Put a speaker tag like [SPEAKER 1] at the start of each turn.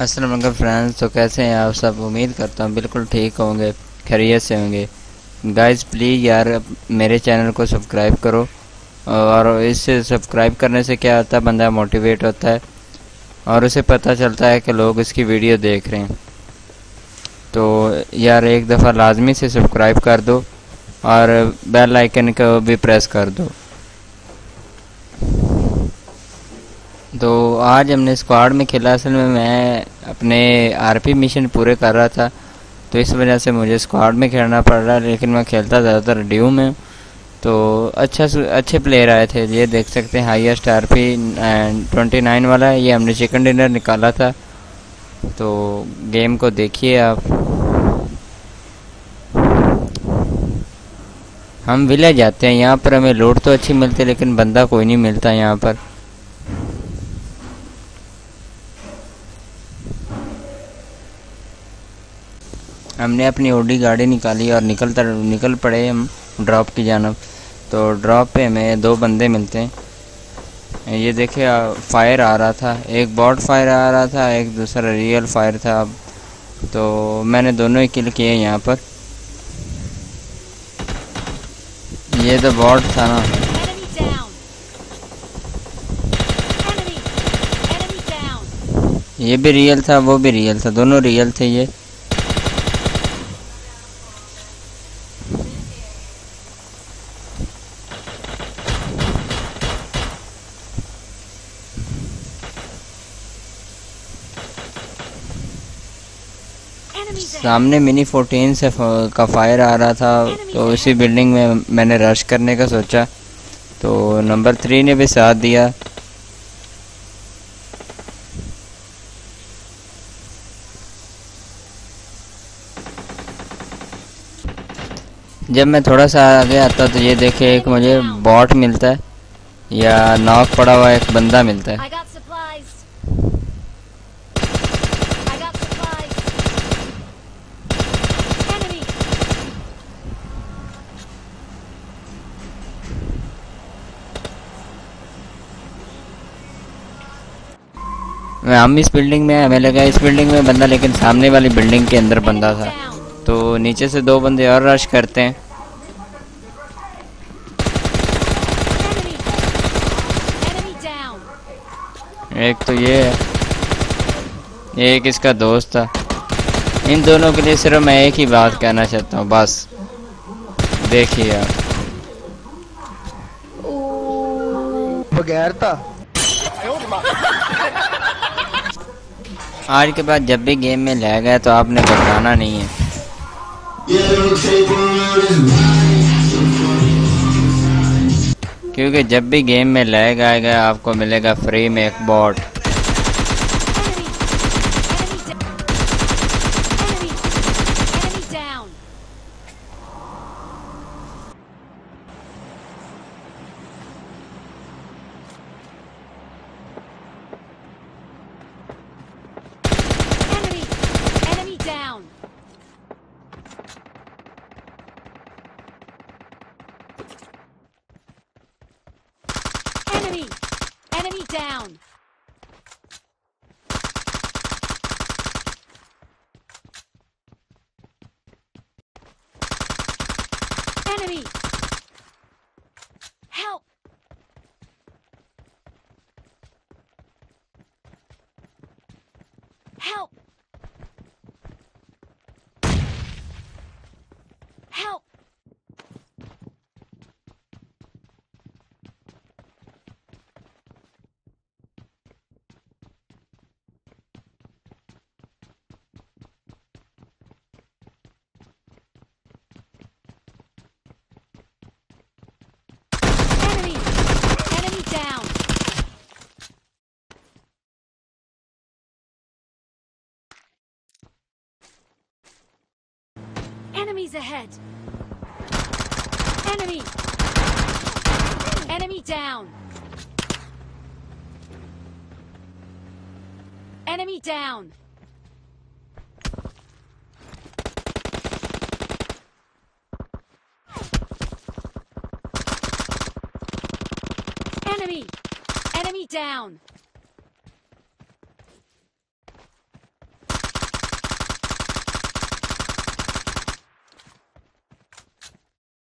[SPEAKER 1] Aslam friends तो कैसे हैं आप सब? उम्मीद करता हूँ बिल्कुल ठीक होंगे, खैरियत से होंगे। गाइस प्लीज़ यार मेरे चैनल को सब्सक्राइब करो। और इससे सब्सक्राइब करने से क्या होता है, बंदा मोटिवेट होता है। और उसे पता चलता है कि लोग इसकी वीडियो देख रहे हैं। तो यार, एक दफ़ा लाजमी से सब्सक्राइब कर दो और बेल आइकन को भी प्रेस कर दो। तो आज हमने स्क्वाड में खेला। असल में मैं अपने आरपी मिशन पूरे कर रहा था तो इस वजह से मुझे स्क्वाड में खेलना पड़ रहा है लेकिन मैं खेलता ज़्यादातर ड्यू में। तो अच्छा अच्छे प्लेयर आए थे, ये देख सकते हैं हाईएस्ट आरपी ट्वेंटी नाइन वाला है ये हमने चिकन डिनर निकाला था। तो गेम को देखिए आप। हम विलेज जाते हैं, यहाँ पर हमें लोड तो अच्छी मिलती है, लेकिन बंदा कोई नहीं मिलता यहाँ पर। हमने अपनी ओडी गाड़ी निकाली और निकल तर निकल पड़े हम ड्रॉप की जानब। तो ड्रॉप पे हमें दो बंदे मिलते हैं। ये देखे फायर आ रहा था। एक बॉट फायर आ रहा था एक दूसरा रियल फायर था। अब तो मैंने दोनों ही किल किए यहाँ पर। ये तो बॉट था ना। ये भी रियल था वो भी रियल था। दोनों रियल थे ये। सामने मिनी फोर्टीन से का फायर आ रहा था तो उसी बिल्डिंग में मैंने रश करने का सोचा तो नंबर थ्री ने भी साथ दिया। जब मैं थोड़ा सा आगे आता तो ये देखे एक मुझे बॉट मिलता है, या नॉक पड़ा हुआ एक बंदा मिलता है। हम इस बिल्डिंग में हमें लगा इस बिल्डिंग में बंदा, लेकिन सामने वाली बिल्डिंग के अंदर बंदा था। तो नीचे से दो बंदे और रश करते हैं। एक तो ये है, एक इसका दोस्त था। इन दोनों के लिए सिर्फ़ मैं एक ही बात कहना चाहता हूँ, बस। देखिए आप।
[SPEAKER 2] बगैर था?
[SPEAKER 1] आज के बाद जब भी गेम में लैग गए तो आपने बताना नहीं है। क्योंकि जब भी गेम में लैग आएगा, आपको मिलेगा फ्री में एक bot
[SPEAKER 3] Enemy down! Enemy! Help! Help! Help! down! Enemies ahead! Enemy! Enemy down! Enemy down! Enemy! Enemy down!